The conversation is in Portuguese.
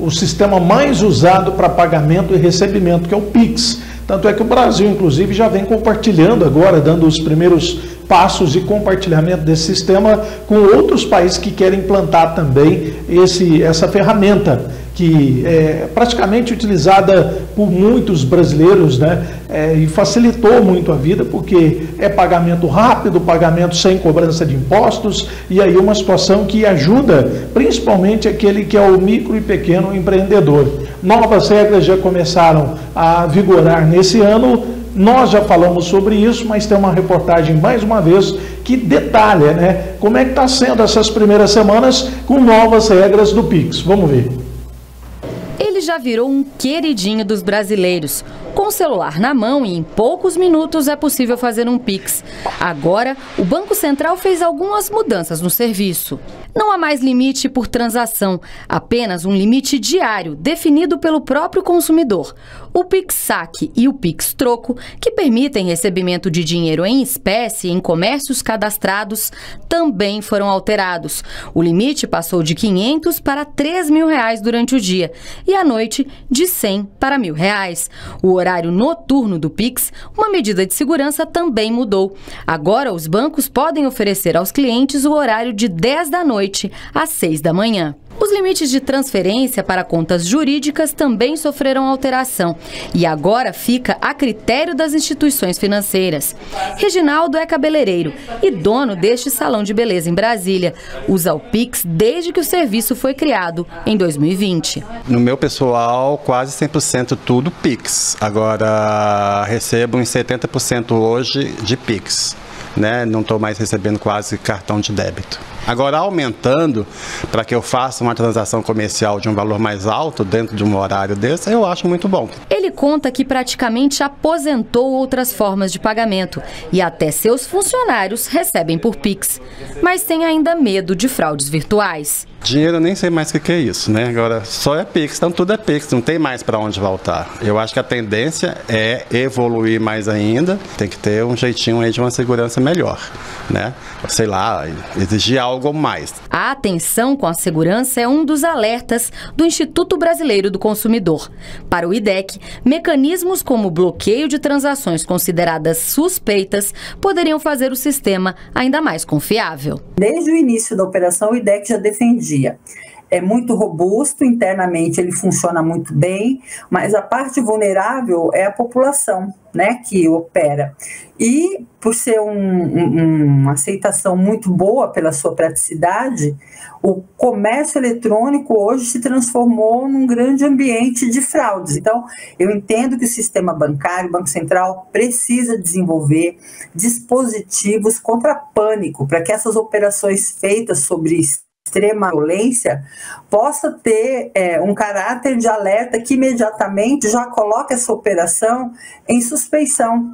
o sistema mais usado para pagamento e recebimento, que é o Pix. Tanto é que o Brasil, inclusive, já vem compartilhando agora, dando os primeiros passos de compartilhamento desse sistema com outros países que querem implantar também esse, essa ferramenta que é praticamente utilizada por muitos brasileiros, né? É, e facilitou muito a vida, porque é pagamento rápido, pagamento sem cobrança de impostos, e aí uma situação que ajuda principalmente aquele que é o micro e pequeno empreendedor. Novas regras já começaram a vigorar nesse ano, nós já falamos sobre isso, mas tem uma reportagem mais uma vez que detalha né, como é que está sendo essas primeiras semanas com novas regras do Pix. Vamos ver já virou um queridinho dos brasileiros. Com o celular na mão e em poucos minutos é possível fazer um Pix. Agora, o Banco Central fez algumas mudanças no serviço. Não há mais limite por transação, apenas um limite diário definido pelo próprio consumidor. O Pix Saque e o Pix Troco, que permitem recebimento de dinheiro em espécie em comércios cadastrados, também foram alterados. O limite passou de 500 para 3 mil reais durante o dia e à noite de 100 para mil reais. O horário noturno do Pix, uma medida de segurança também mudou. Agora, os bancos podem oferecer aos clientes o horário de 10 da noite às 6 da manhã. Os limites de transferência para contas jurídicas também sofreram alteração e agora fica a critério das instituições financeiras. Reginaldo é cabeleireiro e dono deste salão de beleza em Brasília. Usa o Pix desde que o serviço foi criado em 2020. No meu pessoal, quase 100% tudo Pix. Agora recebo em 70% hoje de Pix. Né? Não estou mais recebendo quase cartão de débito. Agora, aumentando para que eu faça uma transação comercial de um valor mais alto dentro de um horário desse, eu acho muito bom. Ele conta que praticamente aposentou outras formas de pagamento e até seus funcionários recebem por Pix, mas tem ainda medo de fraudes virtuais. Dinheiro eu nem sei mais o que, é isso, né? Agora só é Pix, então tudo é Pix, não tem mais para onde voltar. Eu acho que a tendência é evoluir mais ainda, tem que ter um jeitinho aí de uma segurança melhor, né? Sei lá, exigir algo mais. A atenção com a segurança é um dos alertas do Instituto Brasileiro do Consumidor. Para o IDEC, mecanismos como bloqueio de transações consideradas suspeitas poderiam fazer o sistema ainda mais confiável. Desde o início da operação, o IDEC já defendia é muito robusto, internamente ele funciona muito bem, mas a parte vulnerável é a população, né, que opera. E por ser um, um, uma aceitação muito boa pela sua praticidade, o comércio eletrônico hoje se transformou num grande ambiente de fraudes. Então, eu entendo que o sistema bancário, o Banco Central, precisa desenvolver dispositivos contra pânico para que essas operações feitas sobre extrema violência possa ter é, um caráter de alerta que imediatamente já coloque essa operação em suspeição